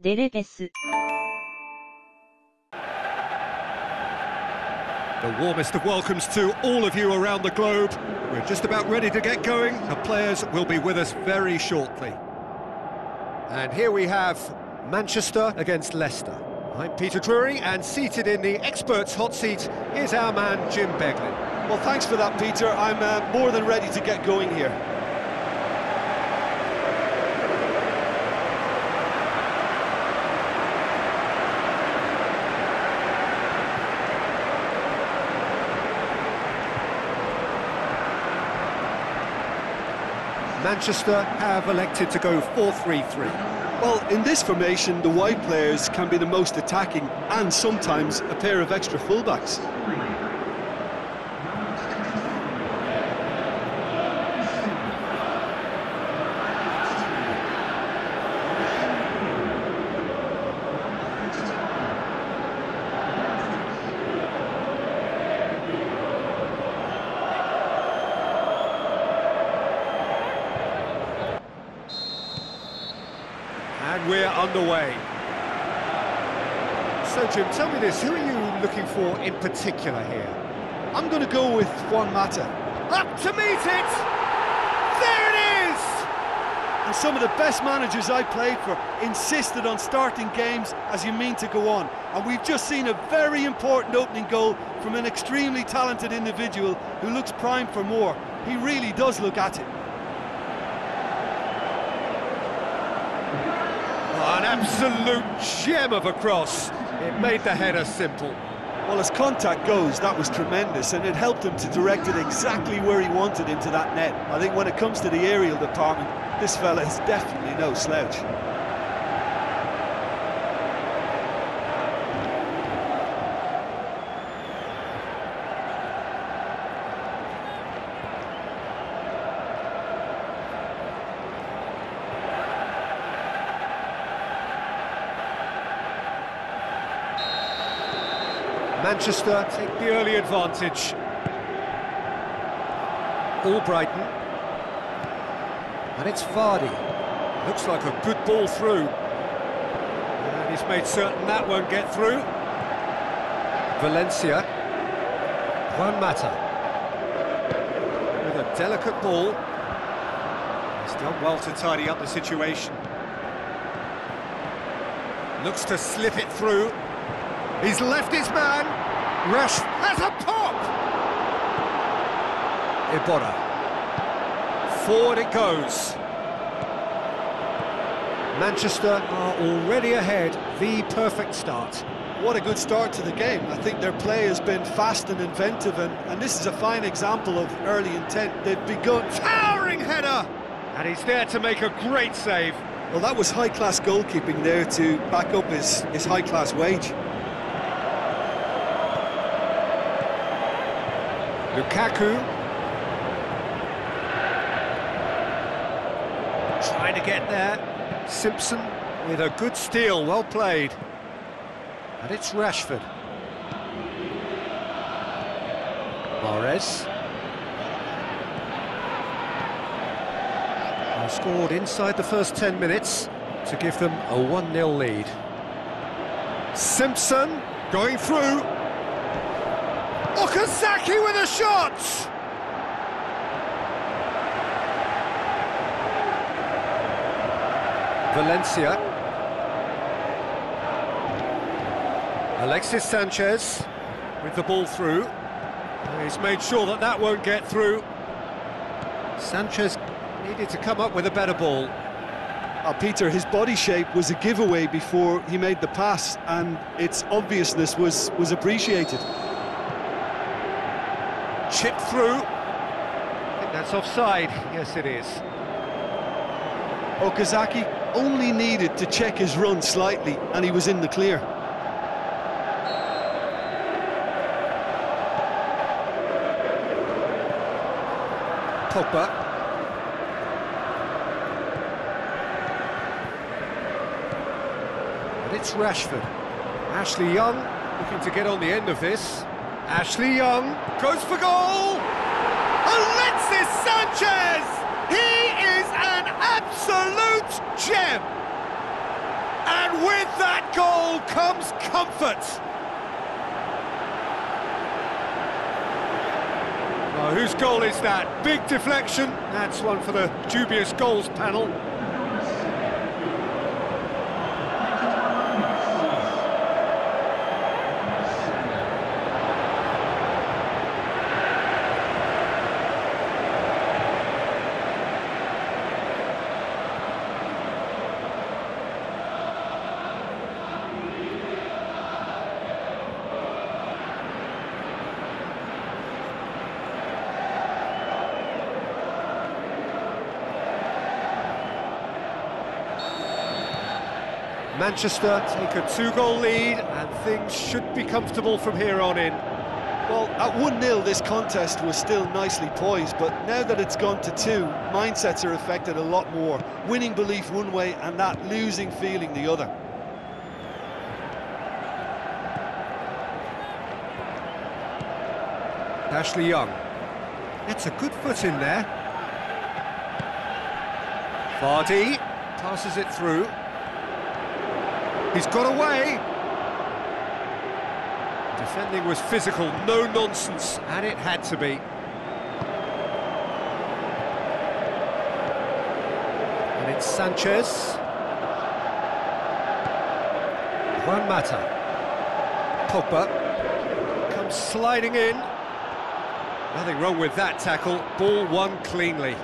デレペス The warmest of welcomes to all of you around the globe. We're just about ready to get going. The players will be with us very shortly. And here we have Manchester against Leicester. I'm Peter Drury, and seated in the experts' hot seat is our man Jim Beglin. Well, thanks for that, Peter. I'm uh, more than ready to get going here. Manchester have elected to go 4-3-3. Well, in this formation, the wide players can be the most attacking and sometimes a pair of extra fullbacks. We're underway. So, Jim, tell me this, who are you looking for in particular here? I'm going to go with Juan Mata. Up to meet it! There it is! And some of the best managers I played for insisted on starting games as you mean to go on. And we've just seen a very important opening goal from an extremely talented individual who looks primed for more. He really does look at it. An absolute gem of a cross. It made the header simple. Well, as contact goes, that was tremendous, and it helped him to direct it exactly where he wanted into that net. I think when it comes to the aerial department, this fella is definitely no slouch. Manchester take the early advantage. Albrighton. And it's Vardy. Looks like a good ball through. And he's made certain that won't get through. Valencia. Juan Mata. With a delicate ball. He's done well to tidy up the situation. Looks to slip it through. He's left his man. Rush has a pop. Iborra. Forward it goes. Manchester are already ahead. The perfect start. What a good start to the game. I think their play has been fast and inventive, and, and this is a fine example of early intent. They've begun... Towering header! And he's there to make a great save. Well, that was high-class goalkeeping there to back up his, his high-class wage. Lukaku. Trying to get there. Simpson with a good steal, well played. And it's Rashford. They scored inside the first 10 minutes to give them a 1-0 lead. Simpson going through. Okazaki with a shot! Valencia. Alexis Sanchez with the ball through. He's made sure that that won't get through. Sanchez needed to come up with a better ball. Uh, Peter, his body shape was a giveaway before he made the pass, and its obviousness was, was appreciated. Chip through. I think that's offside. Yes, it is. Okazaki only needed to check his run slightly, and he was in the clear. Pogba. And it's Rashford. Ashley Young looking to get on the end of this. Ashley Young goes for goal! Alexis Sanchez! He is an absolute gem! And with that goal comes comfort. Oh, whose goal is that? Big deflection. That's one for the dubious goals panel. Manchester take a two-goal lead and things should be comfortable from here on in. Well, at 1-0 this contest was still nicely poised, but now that it's gone to two, mindsets are affected a lot more. Winning belief one way and that losing feeling the other. Ashley Young. It's a good foot in there. Vardy passes it through. He's got away. Defending was physical, no nonsense, and it had to be. And it's Sanchez. Juan Mata. Pogba comes sliding in. Nothing wrong with that tackle, ball won cleanly.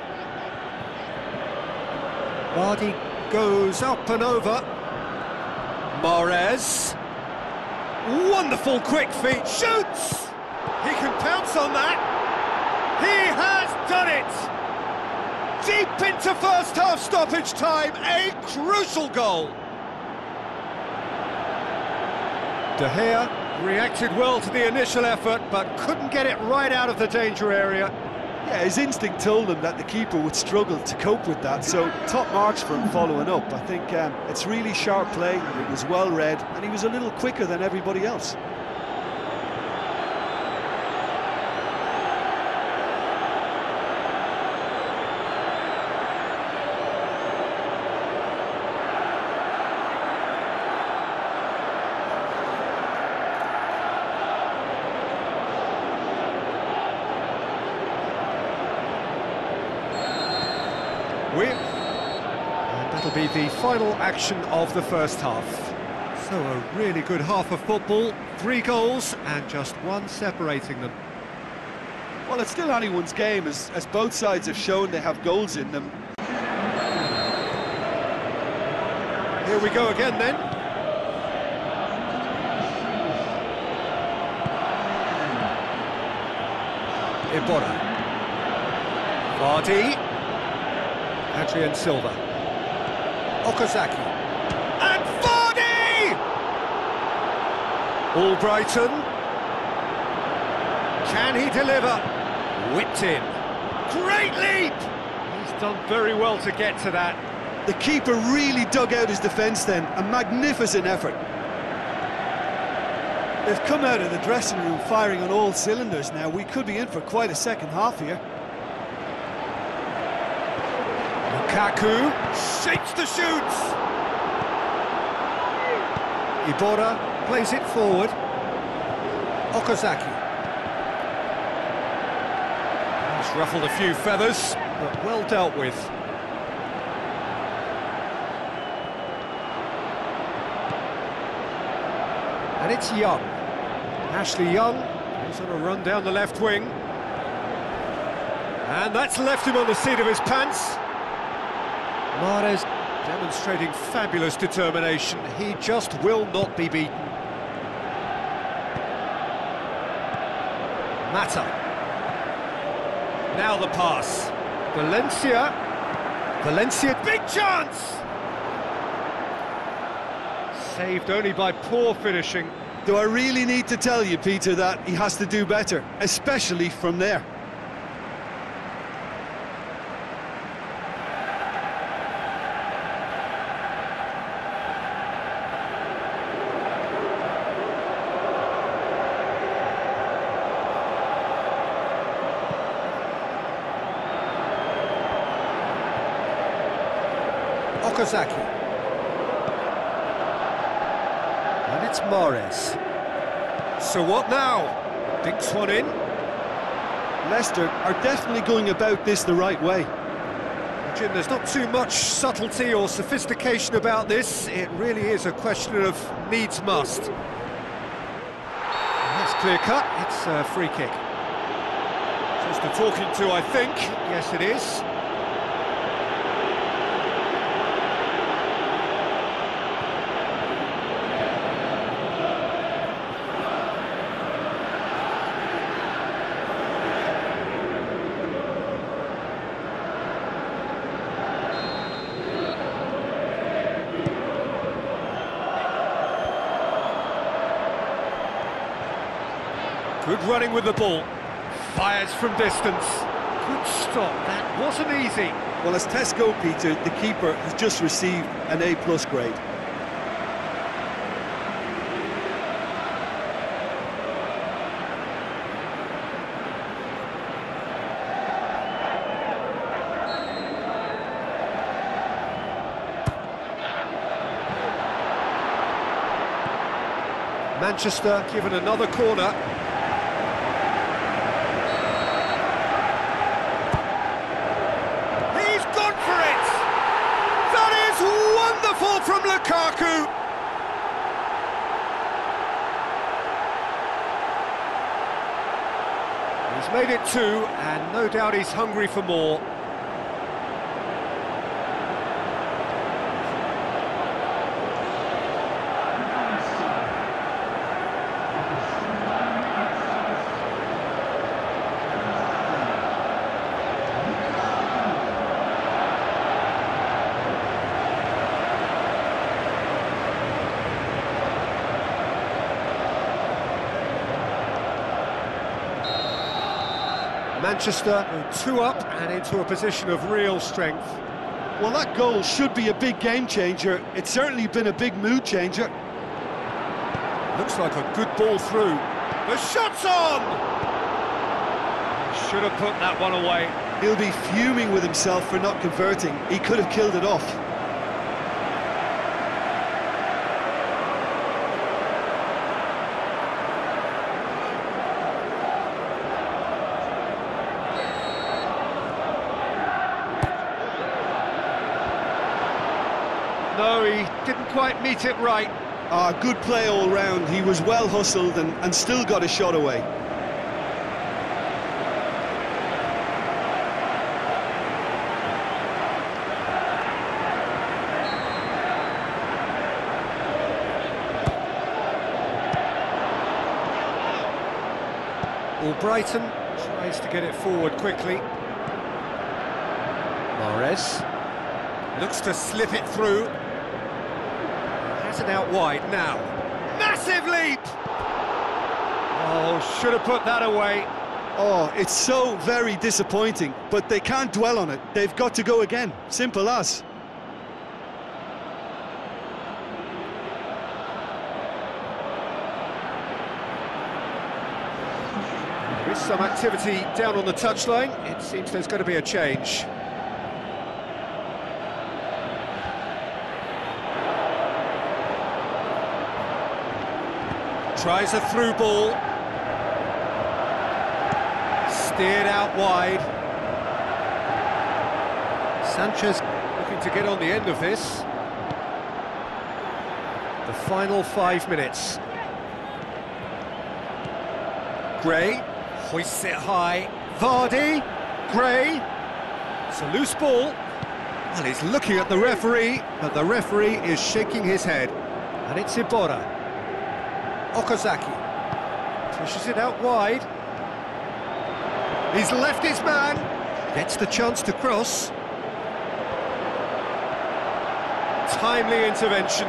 Vardy goes up and over. Mahrez. Wonderful quick feet, shoots! He can pounce on that. He has done it! Deep into first half stoppage time, a crucial goal. De Gea reacted well to the initial effort, but couldn't get it right out of the danger area. Yeah, his instinct told him that the keeper would struggle to cope with that, so top marks for him following up. I think um, it's really sharp play, it was well read, and he was a little quicker than everybody else. We and that'll be the final action of the first half. So a really good half of football, three goals and just one separating them. Well, it's still anyone's game, as, as both sides have shown they have goals in them. Here we go again then. Iborra. Vardy. Adrien Silva. Okazaki. And Vardy! Albrighton. Can he deliver? Whipped in. Great leap! He's done very well to get to that. The keeper really dug out his defence then, a magnificent effort. They've come out of the dressing room firing on all cylinders now. We could be in for quite a second half here. Lukaku shapes the shoots. Iborra plays it forward. Okazaki. He's ruffled a few feathers, but well dealt with. And it's Young. Ashley Young is on a run down the left wing. And that's left him on the seat of his pants. Mahrez demonstrating fabulous determination. He just will not be beaten. Mata. Now the pass. Valencia. Valencia, big chance! Saved only by poor finishing. Do I really need to tell you, Peter, that he has to do better, especially from there? Okazaki. it's Morris. So what now? Dinks one in. Leicester are definitely going about this the right way. Jim, there's not too much subtlety or sophistication about this. It really is a question of needs must. That's clear cut. It's a free kick. Just a talking to, I think. Yes, it is. Good running with the ball. Fires from distance. Good stop. That wasn't easy. Well, as tests go, Peter, the keeper has just received an A-plus grade. Manchester given another corner. He's gone for it! That is wonderful from Lukaku! He's made it two, and no doubt he's hungry for more. Manchester two up and into a position of real strength. Well, that goal should be a big game changer. It's certainly been a big mood changer. Looks like a good ball through. The shot's on! Should have put that one away. He'll be fuming with himself for not converting. He could have killed it off. No, he didn't quite meet it right. Ah, good play all round. He was well hustled and, and still got a shot away. Albrighton tries to get it forward quickly. Mahrez looks to slip it through. Has it out wide now. Massive leap! Oh, should have put that away. Oh, it's so very disappointing, but they can't dwell on it. They've got to go again. Simple as. There is some activity down on the touchline. It seems there's going to be a change. Tries a through ball. Steered out wide. Sanchez looking to get on the end of this. The final five minutes. Gray hoists it high. Vardy, Gray. It's a loose ball. Well, he's looking at the referee, but the referee is shaking his head. And it's Iborra. Okazaki pushes it out wide. He's left his man. Gets the chance to cross. Timely intervention.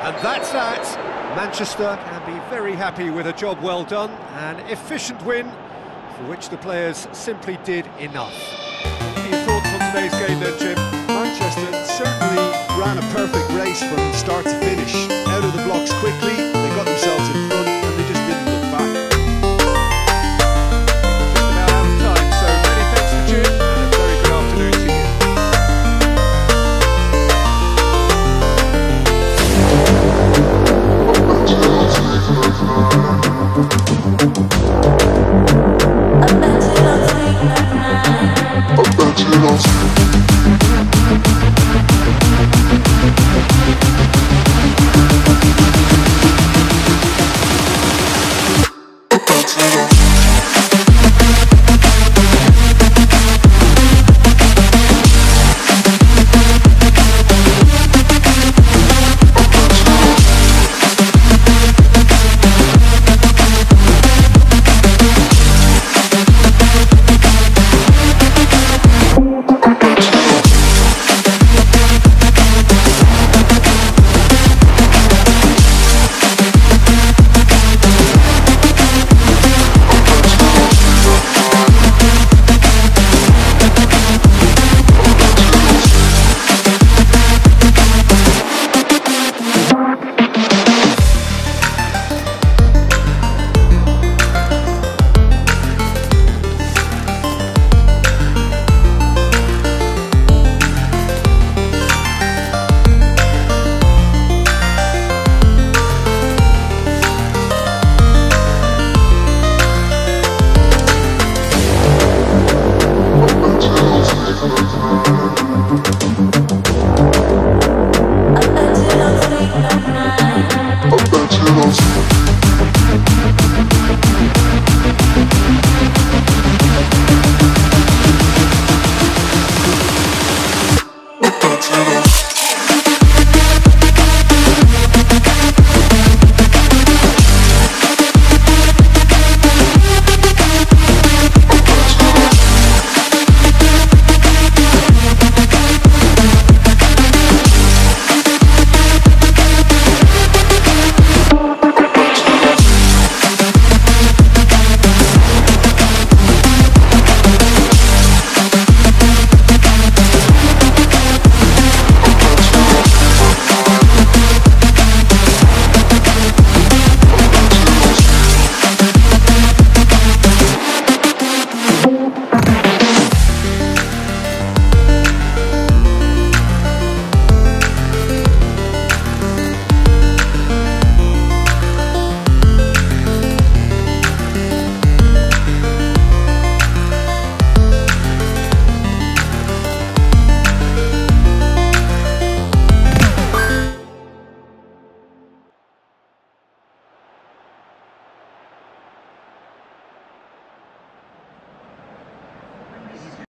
And that's that. Manchester can be very happy with a job well done, an efficient win for which the players simply did enough. Are thoughts on today's game then, Jim? Ran a perfect race from start to finish. Out of the blocks quickly, they got themselves in front,